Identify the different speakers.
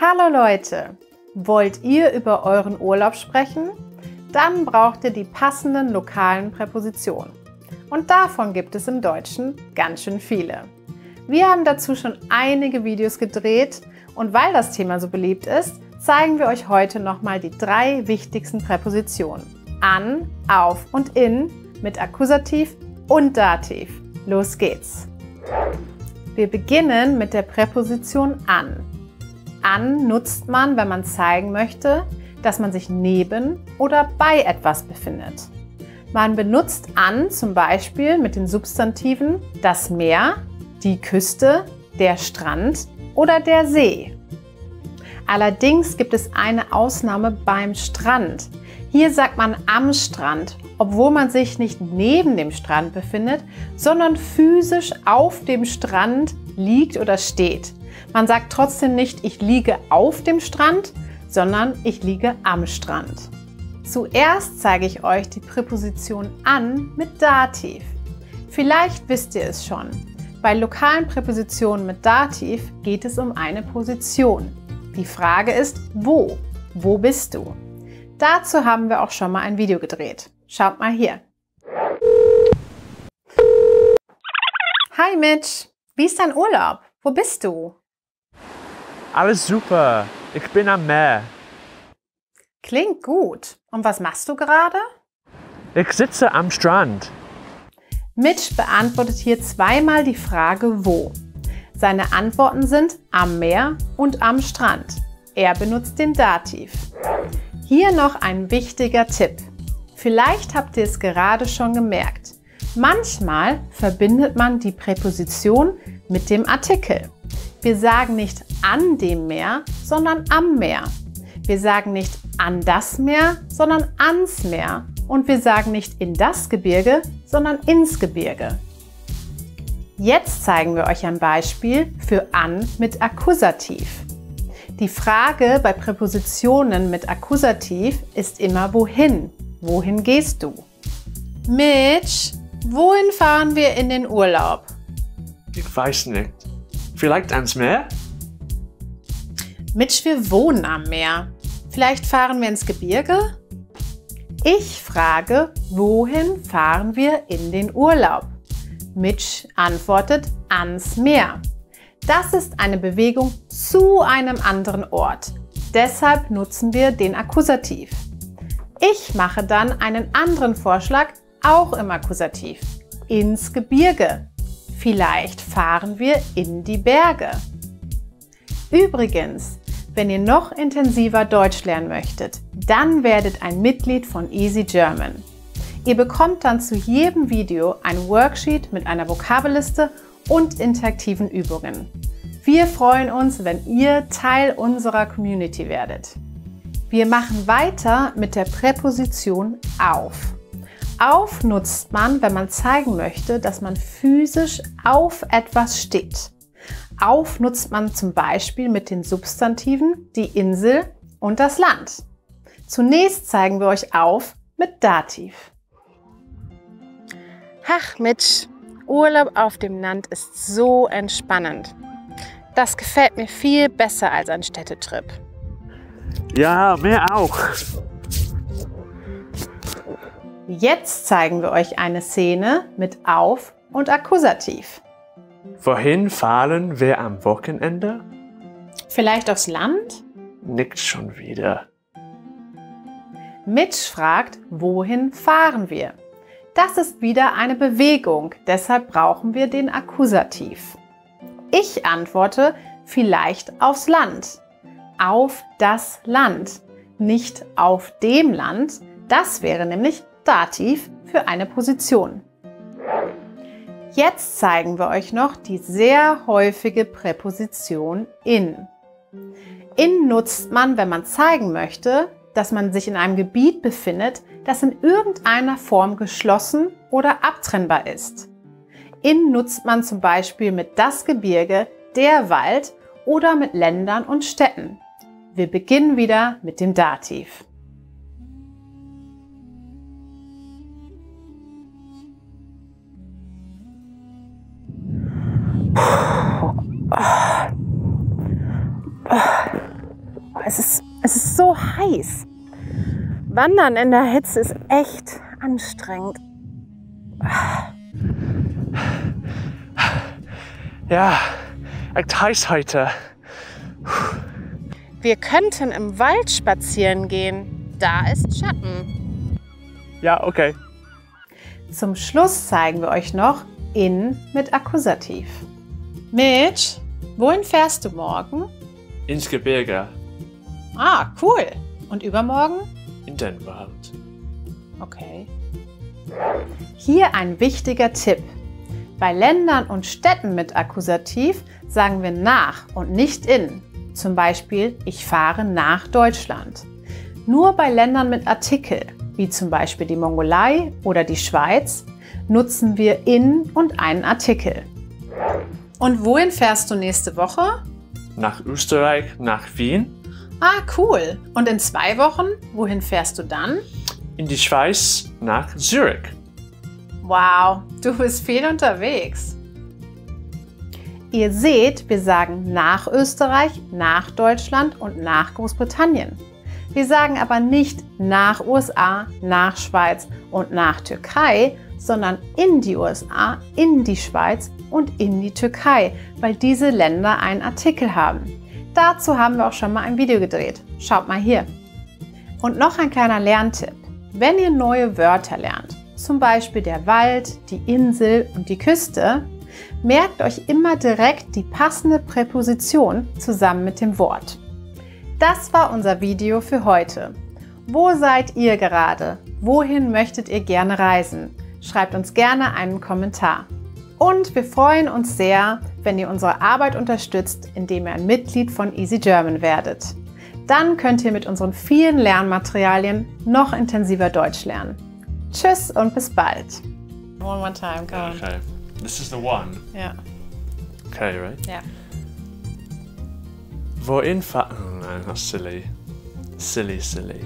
Speaker 1: Hallo Leute! Wollt ihr über euren Urlaub sprechen? Dann braucht ihr die passenden lokalen Präpositionen. Und davon gibt es im Deutschen ganz schön viele. Wir haben dazu schon einige Videos gedreht und weil das Thema so beliebt ist, zeigen wir euch heute nochmal die drei wichtigsten Präpositionen. An, auf und in mit Akkusativ und Dativ. Los geht's! Wir beginnen mit der Präposition an. An nutzt man, wenn man zeigen möchte, dass man sich neben oder bei etwas befindet. Man benutzt an zum Beispiel mit den Substantiven das Meer, die Küste, der Strand oder der See. Allerdings gibt es eine Ausnahme beim Strand. Hier sagt man am Strand, obwohl man sich nicht neben dem Strand befindet, sondern physisch auf dem Strand liegt oder steht. Man sagt trotzdem nicht, ich liege auf dem Strand, sondern ich liege am Strand. Zuerst zeige ich euch die Präposition an mit Dativ. Vielleicht wisst ihr es schon. Bei lokalen Präpositionen mit Dativ geht es um eine Position. Die Frage ist, wo? Wo bist du? Dazu haben wir auch schon mal ein Video gedreht. Schaut mal hier. Hi Mitch, wie ist dein Urlaub? Wo bist du?
Speaker 2: Alles super. Ich bin am Meer.
Speaker 1: Klingt gut. Und was machst du gerade?
Speaker 2: Ich sitze am Strand.
Speaker 1: Mitch beantwortet hier zweimal die Frage wo. Seine Antworten sind am Meer und am Strand. Er benutzt den Dativ. Hier noch ein wichtiger Tipp. Vielleicht habt ihr es gerade schon gemerkt. Manchmal verbindet man die Präposition mit dem Artikel. Wir sagen nicht an dem Meer, sondern am Meer. Wir sagen nicht an das Meer, sondern ans Meer. Und wir sagen nicht in das Gebirge, sondern ins Gebirge. Jetzt zeigen wir euch ein Beispiel für an mit Akkusativ. Die Frage bei Präpositionen mit Akkusativ ist immer wohin. Wohin gehst du? Mitch, wohin fahren wir in den Urlaub?
Speaker 2: Ich weiß nicht. Vielleicht ans Meer?
Speaker 1: Mitch, wir wohnen am Meer. Vielleicht fahren wir ins Gebirge? Ich frage, wohin fahren wir in den Urlaub? Mitch antwortet ans Meer. Das ist eine Bewegung zu einem anderen Ort. Deshalb nutzen wir den Akkusativ. Ich mache dann einen anderen Vorschlag, auch im Akkusativ. Ins Gebirge. Vielleicht fahren wir in die Berge. Übrigens, wenn ihr noch intensiver Deutsch lernen möchtet, dann werdet ein Mitglied von Easy German. Ihr bekommt dann zu jedem Video ein Worksheet mit einer Vokabelliste und interaktiven Übungen. Wir freuen uns, wenn ihr Teil unserer Community werdet. Wir machen weiter mit der Präposition auf. Auf nutzt man, wenn man zeigen möchte, dass man physisch auf etwas steht. Auf nutzt man zum Beispiel mit den Substantiven die Insel und das Land. Zunächst zeigen wir euch auf mit Dativ. Ach Mitch, Urlaub auf dem Land ist so entspannend. Das gefällt mir viel besser als ein Städtetrip.
Speaker 2: Ja, mir auch.
Speaker 1: Jetzt zeigen wir euch eine Szene mit Auf und Akkusativ.
Speaker 2: Wohin fahren wir am Wochenende?
Speaker 1: Vielleicht aufs Land?
Speaker 2: Nicht schon wieder.
Speaker 1: Mitch fragt, wohin fahren wir? Das ist wieder eine Bewegung, deshalb brauchen wir den Akkusativ. Ich antworte vielleicht aufs Land. Auf das Land, nicht auf dem Land. Das wäre nämlich Dativ für eine Position. Jetzt zeigen wir euch noch die sehr häufige Präposition in. In nutzt man, wenn man zeigen möchte, dass man sich in einem Gebiet befindet, das in irgendeiner Form geschlossen oder abtrennbar ist. In nutzt man zum Beispiel mit das Gebirge, der Wald oder mit Ländern und Städten. Wir beginnen wieder mit dem Dativ. Es, ist, es ist so heiß. Wandern in der Hitze ist echt anstrengend.
Speaker 2: Ja, echt heiß heute.
Speaker 1: Wir könnten im Wald spazieren gehen. Da ist Schatten.
Speaker 2: Ja, okay.
Speaker 1: Zum Schluss zeigen wir euch noch in mit Akkusativ. Mitch, wohin fährst du morgen?
Speaker 2: Ins Gebirge.
Speaker 1: Ah, cool. Und übermorgen?
Speaker 2: In den Wald.
Speaker 1: Okay. Hier ein wichtiger Tipp. Bei Ländern und Städten mit Akkusativ sagen wir nach und nicht in. Zum Beispiel, ich fahre nach Deutschland. Nur bei Ländern mit Artikel, wie zum Beispiel die Mongolei oder die Schweiz, nutzen wir in und einen Artikel. Und wohin fährst du nächste Woche?
Speaker 2: Nach Österreich, nach Wien.
Speaker 1: Ah, cool. Und in zwei Wochen, wohin fährst du dann?
Speaker 2: In die Schweiz, nach Zürich.
Speaker 1: Wow, du bist viel unterwegs. Ihr seht, wir sagen nach Österreich, nach Deutschland und nach Großbritannien. Wir sagen aber nicht nach USA, nach Schweiz und nach Türkei, sondern in die USA, in die Schweiz und in die Türkei, weil diese Länder einen Artikel haben. Dazu haben wir auch schon mal ein Video gedreht. Schaut mal hier. Und noch ein kleiner Lerntipp. Wenn ihr neue Wörter lernt, zum Beispiel der Wald, die Insel und die Küste, merkt euch immer direkt die passende Präposition zusammen mit dem Wort. Das war unser Video für heute. Wo seid ihr gerade? Wohin möchtet ihr gerne reisen? Schreibt uns gerne einen Kommentar. Und wir freuen uns sehr, wenn ihr unsere Arbeit unterstützt, indem ihr ein Mitglied von Easy German werdet. Dann könnt ihr mit unseren vielen Lernmaterialien noch intensiver Deutsch lernen. Tschüss und bis bald. One more time, go on.
Speaker 2: Okay. This is the one.
Speaker 1: Ja.
Speaker 2: Okay, right?
Speaker 1: Ja.
Speaker 2: Wohin fahr... Oh nein, that's silly. Silly, silly.